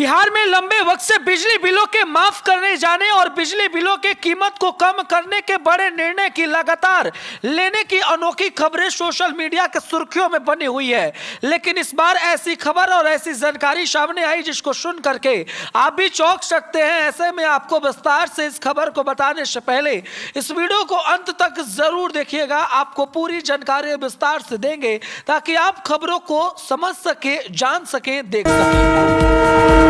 बिहार में लंबे वक्त से बिजली बिलों के माफ़ करने जाने और बिजली बिलों की कीमत को कम करने के बड़े निर्णय की लगातार लेने की अनोखी खबरें सोशल मीडिया के सुर्खियों में बनी हुई है। लेकिन इस बार ऐसी खबर और ऐसी जानकारी सामने आई जिसको सुन करके आप भी चौंक सकते हैं। ऐसे में आपको विस्तार से इस खबर को बताने से पहले इस वीडियो को अंत तक ज़रूर देखिएगा। आपको पूरी जानकारी विस्तार से देंगे ताकि आप खबरों को समझ सके, जान सके, देख सके।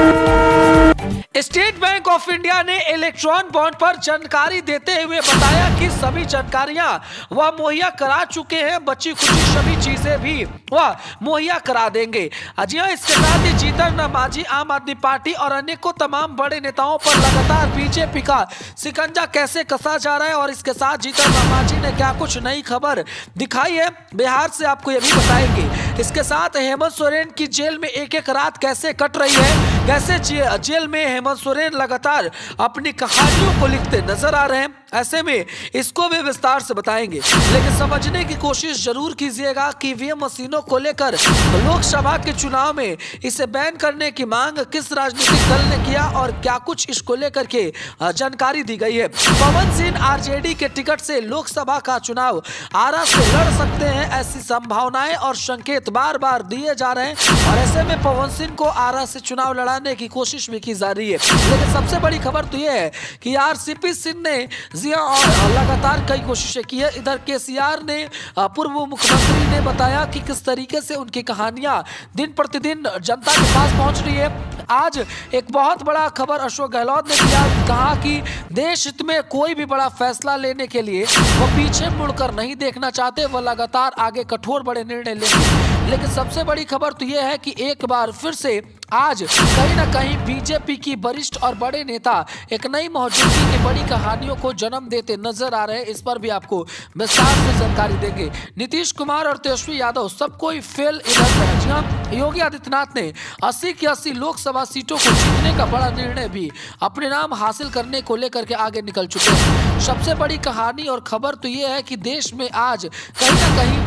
स्टेट बैंक ऑफ़ इंडिया ने इलेक्ट्रॉन बॉन्ड पर जानकारी देते हुए बताया कि सभी जानकारियाँ वह मुहैया करा चुके हैं, बची कुछ सभी चीज़ें भी वह मुहैया करा देंगे। हाँ इसके साथ ही जीतन नमाजी, आम आदमी पार्टी और अनेकों तमाम बड़े नेताओं पर लगातार बीजेपी का सिकंजा कैसे कसा जा रहा है और इसके साथ जीतन नमाजी ने क्या कुछ नई खबर दिखाई है, बिहार से आपको ये भी बताएँगे। इसके साथ हेमंत सोरेन की जेल में एक एक रात कैसे कट रही है कैसे जेल में हेमंत सोरेन लगातार अपनी कहानियों को लिखते नज़र आ रहे हैं, ऐसे में इसको भी विस्तार से बताएँगे। लेकिन समझने की कोशिश ज़रूर कीजिएगा कि वीएम मशीनों को लेकर लोकसभा के चुनाव में इसे बैन करने की मांग किस राजनीतिक दल ने किया और क्या कुछ इसको लेकर के जानकारी दी गई है। पवन सिंह आरजेडी के टिकट से लोकसभा का चुनाव आरा से लड़ सकते हैं, ऐसी संभावनाएँ और संकेत बार बार दिए जा रहे हैं। और ऐसे में पवन सिंह को आरा से चुनाव लड़ाने की कोशिश भी की जा रही है। लेकिन सबसे बड़ी खबर तो यह है कि आरसीपी सिंह ने जिया और लगातार कई कोशिशें की है। इधर केसीआर ने पूर्व मुख्यमंत्री ने बताया कि किस तरीके से उनकी कहानियाँ दिन प्रतिदिन जनता के पास पहुँच रही है। आज एक बहुत बड़ा खबर अशोक गहलोत ने किया, कहा कि देश हित में कोई भी बड़ा फैसला लेने के लिए वो पीछे मुड़कर नहीं देखना चाहते, वो लगातार आगे कठोर बड़े निर्णय लेंगे। लेकिन सबसे बड़ी खबर तो यह है कि एक बार फिर से आज कहीं ना कहीं बीजेपी की वरिष्ठ और बड़े नेता एक नई मौजूदगी की बड़ी कहानियों को जन्म देते नज़र आ रहे हैं। इस पर भी आपको विस्तार से जानकारी देंगे। नीतीश कुमार और तेजस्वी यादव सबको फेल इधर जी हाँ योगी आदित्यनाथ ने 80 की 80 लोकसभा सीटों को जीतने का बड़ा निर्णय भी अपने नाम हासिल करने को लेकर के आगे निकल चुके हैं। सबसे बड़ी कहानी और खबर तो ये है कि देश में आज कहीं ना कहीं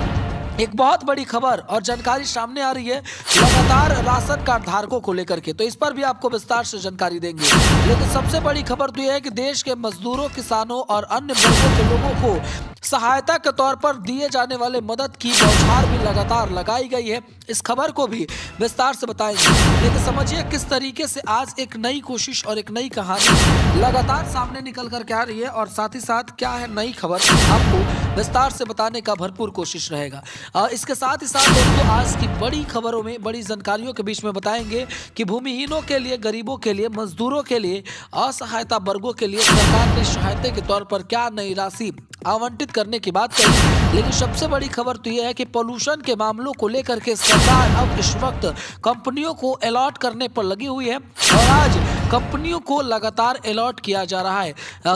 एक बहुत बड़ी खबर और जानकारी सामने आ रही है लगातार राशन कार्ड धारकों को लेकर के। तो इस पर भी आपको विस्तार से जानकारी देंगे। लेकिन सबसे बड़ी खबर तो यह है कि देश के मजदूरों, किसानों और अन्य वर्गों के लोगों को सहायता के तौर पर दिए जाने वाले मदद की बौछार भी लगातार लगाई गई है। इस खबर को भी विस्तार से बताएँगे। लेकिन समझिए किस तरीके से आज एक नई कोशिश और एक नई कहानी लगातार सामने निकल कर के आ रही है और साथ ही साथ क्या है नई खबर आपको विस्तार से बताने का भरपूर कोशिश रहेगा। इसके साथ ही साथ दोस्तों, आज की बड़ी खबरों में, बड़ी जानकारियों के बीच में बताएँगे कि भूमिहीनों के लिए, गरीबों के लिए, मजदूरों के लिए, असहायता वर्गों के लिए सरकार ने सहायता के तौर पर क्या नई राशि आवंटित करने की बात कही। लेकिन सबसे बड़ी खबर तो यह है कि पोल्यूशन के मामलों को लेकर के सरकार अब इस वक्त कंपनियों को अलॉट करने पर लगी हुई है और आज कंपनियों को लगातार अलॉट किया जा रहा है।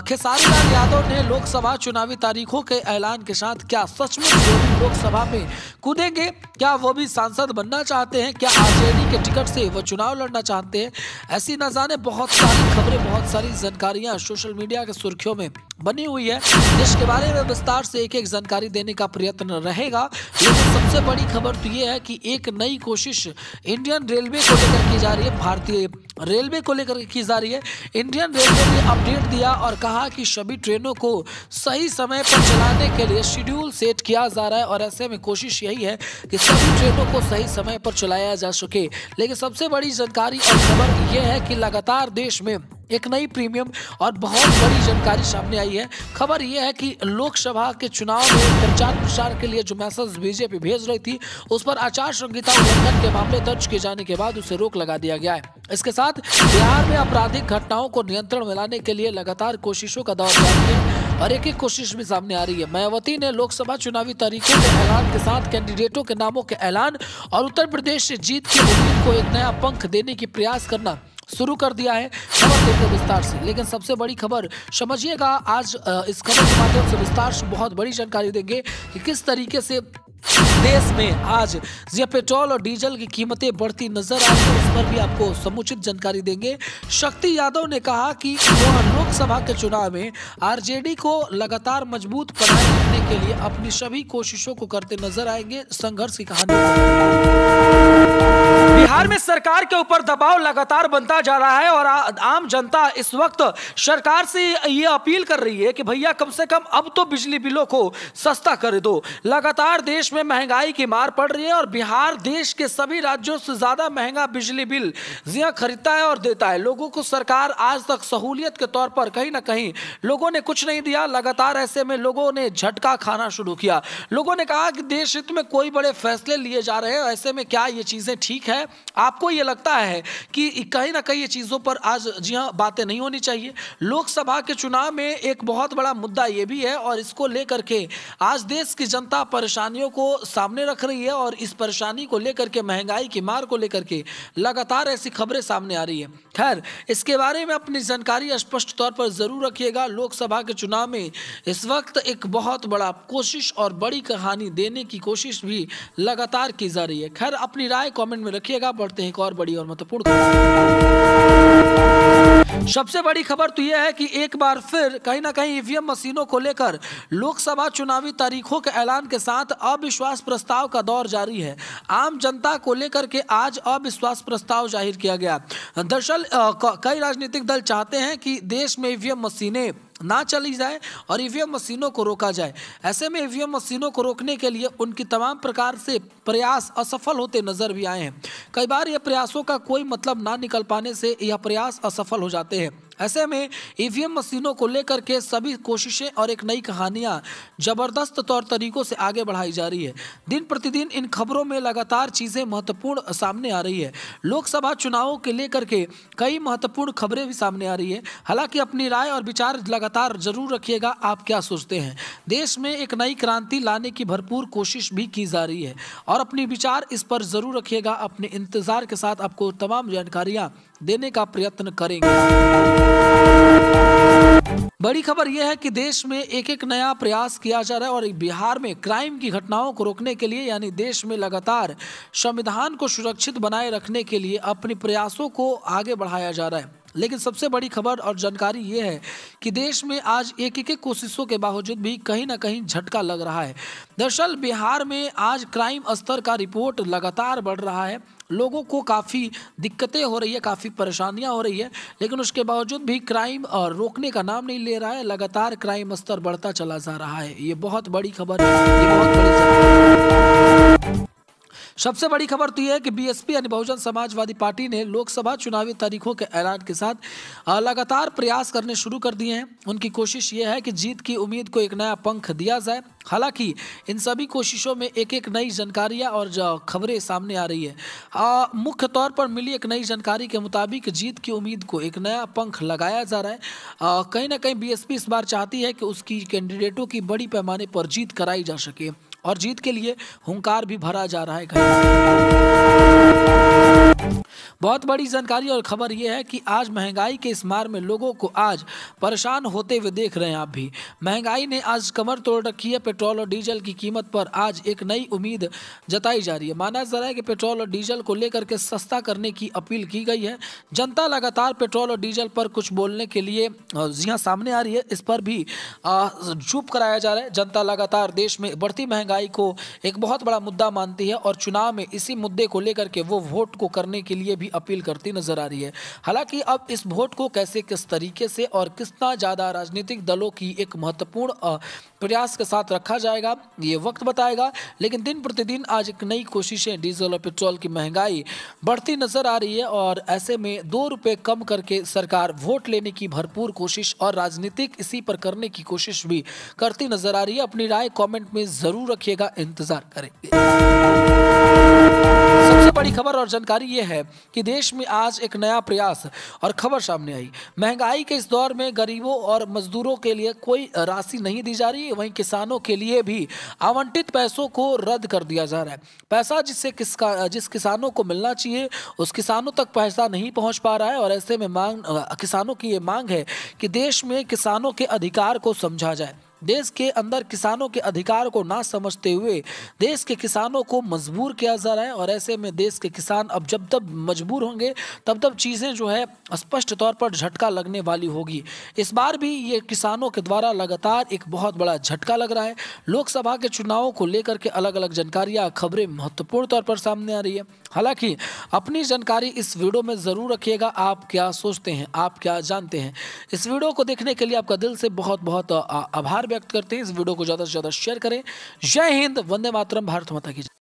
खेसारी लाल यादव ने लोकसभा चुनावी तारीखों के ऐलान के साथ क्या सच सचमुच लोकसभा में कूदेंगे? क्या वो भी सांसद बनना चाहते हैं? क्या आरजेडी के टिकट से वो चुनाव लड़ना चाहते हैं? ऐसी न जाने, बहुत सारी खबरें, बहुत सारी जानकारियाँ सोशल मीडिया के सुर्खियों में। बनी हुई है। जिसके बारे में विस्तार से एक एक जानकारी देने का प्रयत्न रहेगा। लेकिन सबसे बड़ी खबर तो ये है कि एक नई कोशिश इंडियन रेलवे को लेकर की जा रही है, भारतीय रेलवे को लेकर की जा रही है। इंडियन रेलवे ने अपडेट दिया और कहा कि सभी ट्रेनों को सही समय पर चलाने के लिए शेड्यूल सेट किया जा रहा है और ऐसे में कोशिश यही है कि सभी ट्रेनों को सही समय पर चलाया जा सके। लेकिन सबसे बड़ी जानकारी और खबर यह है कि लगातार देश में एक नई प्रीमियम और बहुत बड़ी जानकारी सामने आई है। खबर यह है कि लोकसभा के चुनाव में प्रचार प्रसार के लिए जो मैसेज बीजेपी भेज रही थी, उस पर आचार संहिता उल्लंघन के मामले दर्ज किए जाने के बाद उसे रोक लगा दिया गया है। इसके साथ बिहार में आपराधिक घटनाओं को नियंत्रण में लाने के लिए लगातार कोशिशों का दौर जारी है और एक एक कोशिश भी सामने आ रही है। मायावती ने लोकसभा चुनावी तारीखों के ऐलान के साथ कैंडिडेटों के नामों के ऐलान और उत्तर प्रदेश से जीत की उम्मीद को एक नया पंख देने की प्रयास करना शुरू कर दिया है। खबर देखते विस्तार से। लेकिन सबसे बड़ी खबर, समझिएगा, आज इस खबर के माध्यम से विस्तार से बहुत बड़ी जानकारी देंगे कि किस तरीके से देश में आज ये पेट्रोल और डीजल की कीमतें बढ़ती नज़र आ रही है। उस पर भी आपको समुचित जानकारी देंगे। शक्ति यादव ने कहा कि वह लोकसभा के चुनाव में आरजेडी को लगातार मज़बूत बनाए रखने के लिए अपनी सभी कोशिशों को करते नज़र आएँगे। संघर्ष की कहानी। बिहार में सरकार के ऊपर दबाव लगातार बनता जा रहा है और आम जनता इस वक्त सरकार से ये अपील कर रही है कि भैया कम से कम अब तो बिजली बिलों को सस्ता कर दो। लगातार देश में महँगाई की मार पड़ रही है और बिहार देश के सभी राज्यों से ज़्यादा महँगा बिजली बिल जिया खरीदता है और देता है। लोगों को सरकार आज तक सहूलियत के तौर पर कहीं ना कहीं लोगों ने कुछ नहीं दिया, लगातार ऐसे में लोगों ने झटका खाना शुरू किया। लोगों ने कहा कि देश हित में कोई बड़े फैसले लिए जा रहे हैं ऐसे में क्या ये चीज़ें ठीक है? आपको ये लगता है कि कहीं ना कहीं ये चीज़ों पर आज जी हाँ बातें नहीं होनी चाहिए। लोकसभा के चुनाव में एक बहुत बड़ा मुद्दा ये भी है और इसको लेकर के आज देश की जनता परेशानियों को सामने रख रही है और इस परेशानी को लेकर के, महँगाई की मार को लेकर के लगातार ऐसी खबरें सामने आ रही है। खैर, इसके बारे में अपनी जानकारी स्पष्ट तौर पर ज़रूर रखिएगा। लोकसभा के चुनाव में इस वक्त एक बहुत बड़ा कोशिश और बड़ी कहानी देने की कोशिश भी लगातार की जा रही है। खैर, अपनी राय कमेंट में रखिएगा बढ़ते हैं एक और बड़ी और महत्वपूर्ण सबसे बड़ी खबर तो यह है कि एक बार फिर कहीं ना कहीं ईवीएम मशीनों को लेकर लोकसभा चुनावी तारीखों के ऐलान के साथ अविश्वास प्रस्ताव का दौर जारी है। आम जनता को लेकर के आज अविश्वास प्रस्ताव ज़ाहिर किया गया। दरअसल कई राजनीतिक दल चाहते हैं कि देश में ईवीएम मशीनें ना चली जाए और ईवीएम मशीनों को रोका जाए। ऐसे में ईवीएम मशीनों को रोकने के लिए उनकी तमाम प्रकार से प्रयास असफल होते नज़र भी आए हैं। कई बार यह प्रयासों का कोई मतलब ना निकल पाने से यह प्रयास असफल हो जाते हैं। ऐसे में ईवीएम मशीनों को लेकर के सभी कोशिशें और एक नई कहानियाँ ज़बरदस्त तौर तरीकों से आगे बढ़ाई जा रही है। दिन प्रतिदिन इन खबरों में लगातार चीज़ें महत्वपूर्ण सामने आ रही है। लोकसभा चुनावों के लेकर के कई महत्वपूर्ण खबरें भी सामने आ रही है। हालाँकि अपनी राय और विचार लगातार ज़रूर रखिएगा, आप क्या सोचते हैं? देश में एक नई क्रांति लाने की भरपूर कोशिश भी की जा रही है और अपनी विचार इस पर ज़रूर रखिएगा। अपने इंतज़ार के साथ आपको तमाम जानकारियाँ देने का प्रयत्न करेंगे बड़ी खबर यह है कि देश में एक एक नया प्रयास किया जा रहा है और बिहार में क्राइम की घटनाओं को रोकने के लिए, यानी देश में लगातार संविधान को सुरक्षित बनाए रखने के लिए अपने प्रयासों को आगे बढ़ाया जा रहा है। लेकिन सबसे बड़ी खबर और जानकारी ये है कि देश में आज एक एक कोशिशों के बावजूद भी कहीं ना कहीं झटका लग रहा है। दरअसल बिहार में आज क्राइम स्तर का रिपोर्ट लगातार बढ़ रहा है। लोगों को काफ़ी दिक्कतें हो रही है, काफ़ी परेशानियाँ हो रही है, लेकिन उसके बावजूद भी क्राइम रोकने का नाम नहीं ले रहा है, लगातार क्राइम स्तर बढ़ता चला जा रहा है। ये बहुत बड़ी खबर है, ये बहुत बड़ी सबसे बड़ी खबर तो यह है कि बीएसपी यानी बहुजन समाजवादी पार्टी ने लोकसभा चुनावी तारीखों के ऐलान के साथ लगातार प्रयास करने शुरू कर दिए हैं। उनकी कोशिश ये है कि जीत की उम्मीद को एक नया पंख दिया जाए। हालाँकि इन सभी कोशिशों में एक एक नई जानकारियाँ और खबरें सामने आ रही है। मुख्य तौर पर मिली एक नई जानकारी के मुताबिक जीत की उम्मीद को एक नया पंख लगाया जा रहा है। कहीं ना कहीं बीएसपी इस बार चाहती है कि उसकी कैंडिडेटों की बड़ी पैमाने पर जीत कराई जा सके। और जीत के लिए हुंकार भी भरा जा रहा है बहुत बड़ी जानकारी और खबर यह है कि आज महँगाई के इस मार में लोगों को आज परेशान होते हुए देख रहे हैं आप भी। महँगाई ने आज कमर तोड़ रखी है। पेट्रोल और डीजल की कीमत पर आज एक नई उम्मीद जताई जा रही है। माना जा रहा है कि पेट्रोल और डीजल को लेकर के सस्ता करने की अपील की गई है। जनता लगातार पेट्रोल और डीजल पर कुछ बोलने के लिए जी हाँ सामने आ रही है, इस पर भी चुप कराया जा रहा है। जनता लगातार देश में बढ़ती महँगाई को एक बहुत बड़ा मुद्दा मानती है और चुनाव में इसी मुद्दे को लेकर के वो वोट को करने के लिए भी अपील करती नज़र आ रही है। हालाँकि अब इस वोट को कैसे किस तरीके से और कितना ज़्यादा राजनीतिक दलों की एक महत्वपूर्ण प्रयास के साथ रखा जाएगा, ये वक्त बताएगा। लेकिन दिन प्रतिदिन आज एक नई कोशिशें, डीजल और पेट्रोल की महँगाई बढ़ती नज़र आ रही है और ऐसे में दो रुपये कम करके सरकार वोट लेने की भरपूर कोशिश और राजनीतिक इसी पर करने की कोशिश भी करती नज़र आ रही है। अपनी राय कमेंट में ज़रूर रखिएगा, इंतज़ार करेंगे। सबसे बड़ी खबर और जानकारी ये है कि देश में आज एक नया प्रयास और खबर सामने आई। महँगाई के इस दौर में गरीबों और मजदूरों के लिए कोई राशि नहीं दी जा रही, वहीं किसानों के लिए भी आवंटित पैसों को रद्द कर दिया जा रहा है। पैसा जिससे किसका, जिस किसानों को मिलना चाहिए, उस किसानों तक पैसा नहीं पहुँच पा रहा है और ऐसे में मांग, किसानों की ये मांग है कि देश में किसानों के अधिकार को समझा जाए। देश के अंदर किसानों के अधिकार को ना समझते हुए देश के किसानों को मजबूर किया जा रहा है और ऐसे में देश के किसान अब जब तब मजबूर होंगे, तब तब चीज़ें जो है स्पष्ट तौर पर झटका लगने वाली होगी। इस बार भी ये किसानों के द्वारा लगातार एक बहुत बड़ा झटका लग रहा है। लोकसभा के चुनावों को लेकर के अलग अलग जानकारियाँ, खबरें महत्वपूर्ण तौर पर सामने आ रही है। हालाँकि अपनी जानकारी इस वीडियो में ज़रूर रखिएगा। आप क्या सोचते हैं, आप क्या जानते हैं? इस वीडियो को देखने के लिए आपका दिल से बहुत बहुत आभार व्यक्त करते हैं इस वीडियो को ज़्यादा से ज़्यादा शेयर करें जय हिंद, वंदे मातरम, भारत माता की।